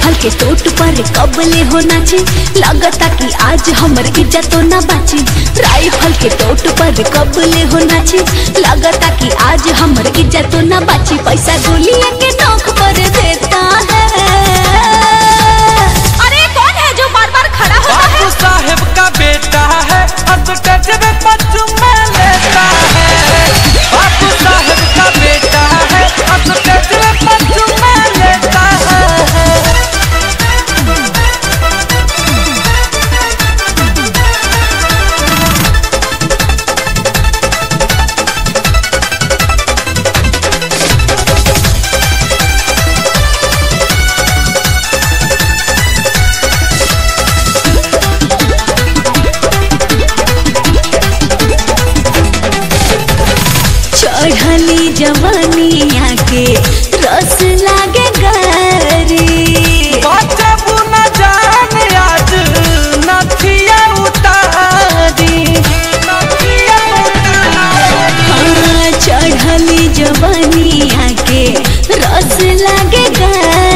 Rifle के टोट पर कबले हो नाचे। लगता कि आज हमर इज़्ज़त तो ना बाची। राइफल के चोट पर कबले हो नाचे। लगता कि आज हमर इज़्ज़त तो ना बाची। पैसा गोलिया के चढ़ली जवानिया के रस लागे गारी हाँ, चढ़ली जवानिया के रस लागे गारी